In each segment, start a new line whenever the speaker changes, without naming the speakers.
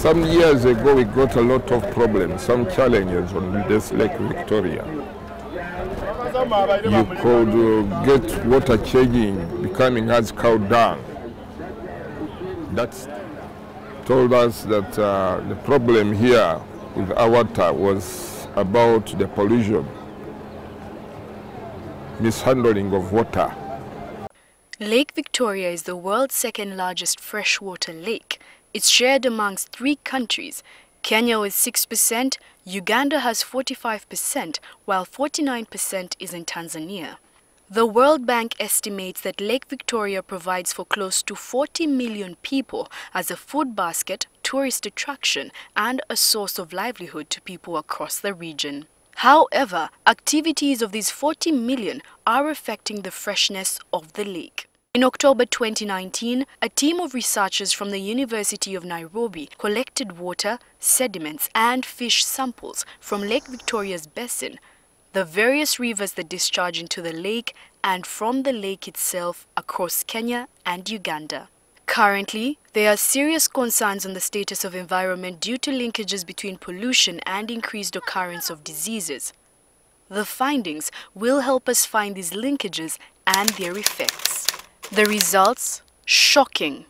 Some years ago, we got a lot of problems, some challenges on this Lake Victoria. You could uh, get water changing, becoming as cow dung. That told us that uh, the problem here with our water was about the pollution, mishandling of water.
Lake Victoria is the world's second largest freshwater lake. It's shared amongst three countries. Kenya with 6%, Uganda has 45%, while 49% is in Tanzania. The World Bank estimates that Lake Victoria provides for close to 40 million people as a food basket, tourist attraction, and a source of livelihood to people across the region. However, activities of these 40 million are affecting the freshness of the lake. In October 2019, a team of researchers from the University of Nairobi collected water, sediments, and fish samples from Lake Victoria's basin, the various rivers that discharge into the lake, and from the lake itself across Kenya and Uganda. Currently, there are serious concerns on the status of environment due to linkages between pollution and increased occurrence of diseases. The findings will help us find these linkages and their effects. The results? Shocking.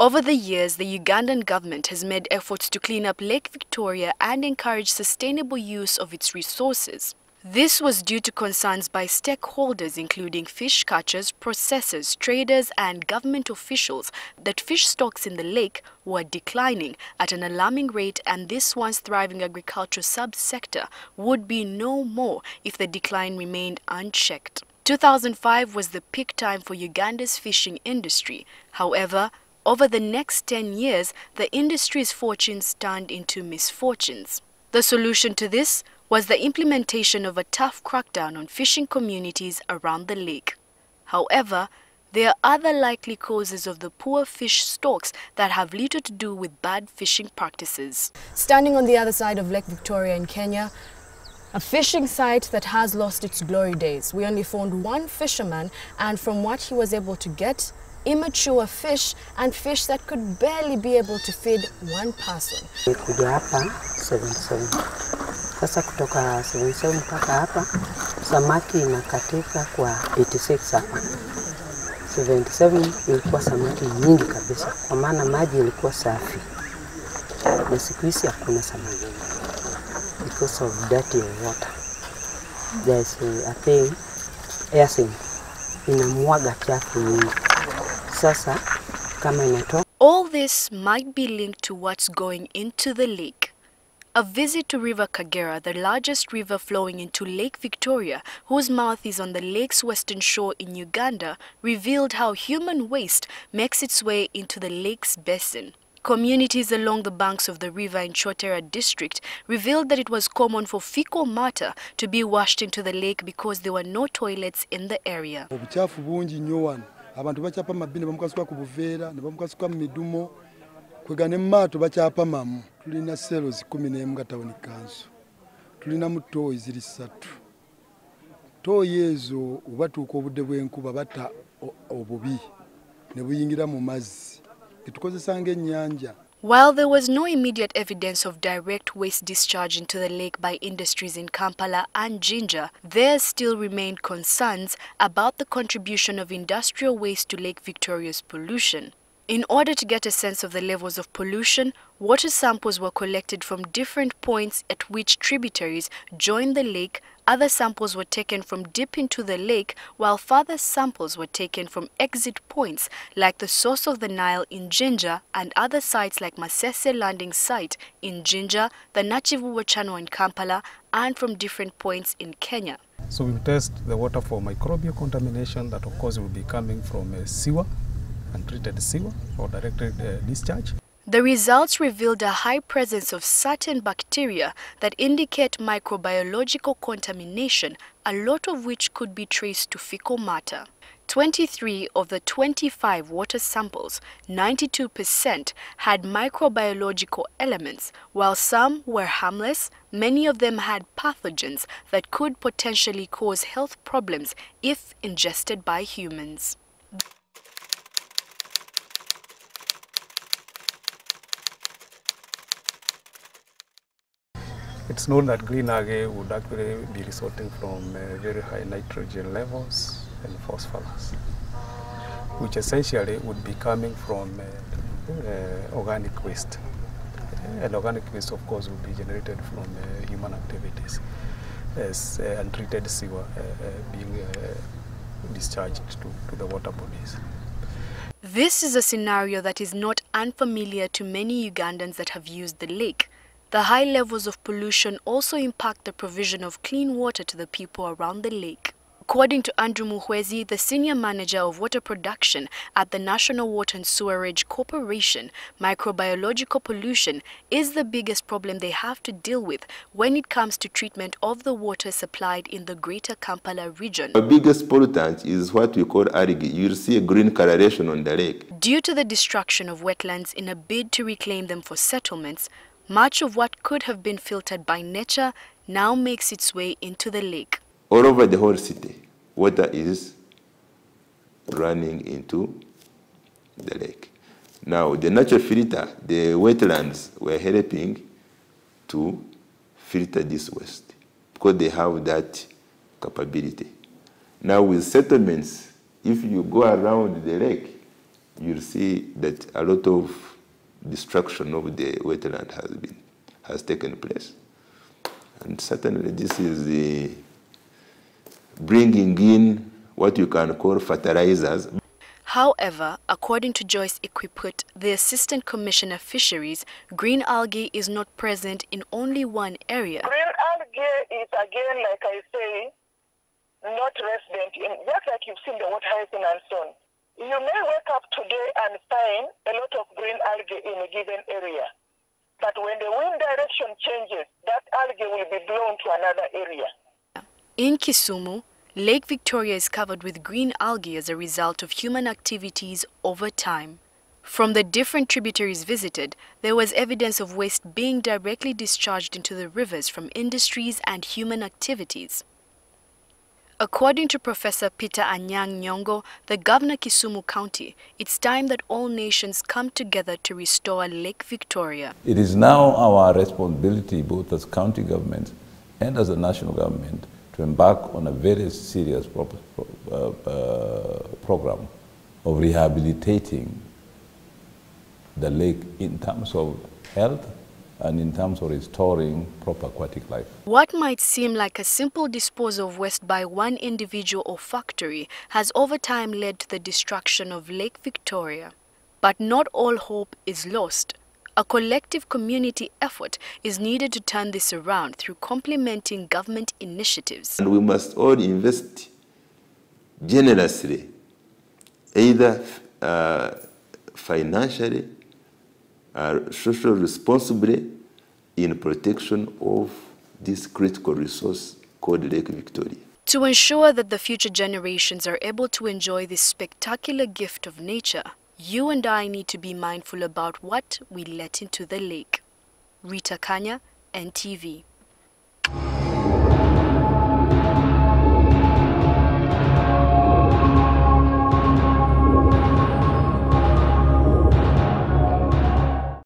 Over the years, the Ugandan government has made efforts to clean up Lake Victoria and encourage sustainable use of its resources. This was due to concerns by stakeholders including fish catchers, processors, traders and government officials that fish stocks in the lake were declining at an alarming rate and this once thriving agricultural subsector would be no more if the decline remained unchecked. 2005 was the peak time for Uganda's fishing industry. However, over the next 10 years, the industry's fortunes turned into misfortunes. The solution to this was the implementation of a tough crackdown on fishing communities around the lake. However, there are other likely causes of the poor fish stocks that have little to do with bad fishing practices. Standing on the other side of Lake Victoria in Kenya, a fishing site that has lost its glory days. We only found one fisherman, and from what he was able to get, immature fish and fish that could barely be able to feed one person.
Hapa 77. Sasa kutoka 77 mpaka hapa samaki inakatika kwa 86 hapa. 77 ilikuwa samaki nyingi kabisa, kwa maana maji ilikuwa safi, na siku hizi hakuna samaki because of dirty water. There's a, thing airsim inamwaga chafu nyingi. Sasa
All this might be linked to what's going into the lake. A visit to River Kagera, the largest river flowing into Lake Victoria, whose mouth is on the lake's western shore in Uganda, revealed how human waste makes its way into the lake's basin. Communities along the banks of the river in Chotera district revealed that it was common for fecal matter to be washed into the lake because there were no toilets in the area.
Obuchafu bungi nnyo abantu bakyapa mabbi ne bamukasuka ku buveera ne bamukasuka mu midumo kwega ne maato bakyapamamu tulina selos kumi n'emu nga tawuni kanso tulinamu tooyi ziri ssatu tooyi ezo obatuuka obudde bw'enkuba bata obubi ne buyingira mu mazzi
While there was no immediate evidence of direct waste discharge into the lake by industries in Kampala and Jinja, there still remained concerns about the contribution of industrial waste to Lake Victoria's pollution. In order to get a sense of the levels of pollution, water samples were collected from different points at which tributaries join the lake. Other samples were taken from deep into the lake, while further samples were taken from exit points like the source of the Nile in Jinja and other sites like Masese Landing Site in Jinja, the Nakivubo Channel in Kampala, and from different points in Kenya.
So we will test the water for microbial contamination that of course will be coming from uh, a sewer, untreated sewer or directed uh, discharge.
The results revealed a high presence of certain bacteria that indicate microbiological contamination, a lot of which could be traced to fecal matter. 23 of the 25 water samples, 92%, had microbiological elements, while some were harmless. Many of them had pathogens that could potentially cause health problems if ingested by humans.
It's known that green algae would actually be resulting from uh, very high nitrogen levels and phosphorus, which essentially would be coming from uh, uh, organic waste. And organic waste, of course, would be generated from uh, human activities as uh, untreated sewer uh, uh, being uh, discharged to, to the water bodies.
This is a scenario that is not unfamiliar to many Ugandans that have used the lake. The high levels of pollution also impact the provision of clean water to the people around the lake. According to Andrew Muhwezi, the senior manager of water production at the National Water and Sewerage Corporation, microbiological pollution is the biggest problem they have to deal with when it comes to treatment of the water supplied in the greater Kampala region.
The biggest pollutant is what we call algae. You'll see a green coloration on the lake.
Due to the destruction of wetlands in a bid to reclaim them for settlements, much of what could have been filtered by nature now makes its way into the lake.
All over the whole city, water is running into the lake. Now, the natural filter, the wetlands were helping to filter this waste because they have that capability. Now, with settlements, if you go around the lake, you'll see that a lot of destruction of the wetland has been has taken place. And certainly this is the bringing in what you can call fertilizers.
However, according to Joyce Ikwaput, the Assistant Commissioner Fisheries, green algae is not present in only one area.
Green algae is again, like I say, not resident in just like you've seen the water hyacinth and so on. You may wake up today and find a lot of green algae in a given area. But when the wind direction changes, that algae will be blown to another area.
In Kisumu, Lake Victoria is covered with green algae as a result of human activities over time. From the different tributaries visited, there was evidence of waste being directly discharged into the rivers from industries and human activities. According to Professor Peter Anyang Nyongo, the Governor Kisumu County, it's time that all nations come together to restore Lake Victoria.
It is now our responsibility, both as county government and as a national government, to embark on a very serious pro uh, uh, program of rehabilitating the lake in terms of health and in terms of restoring proper aquatic life.
What might seem like a simple disposal of waste by one individual or factory has over time led to the destruction of Lake Victoria. But not all hope is lost. A collective community effort is needed to turn this around through complementing government initiatives.
And we must all invest generously, either uh, financially, uh, social responsibly, in protection of this critical resource called Lake Victoria.
To ensure that the future generations are able to enjoy this spectacular gift of nature, you and I need to be mindful about what we let into the lake. Rita Kanya, NTV.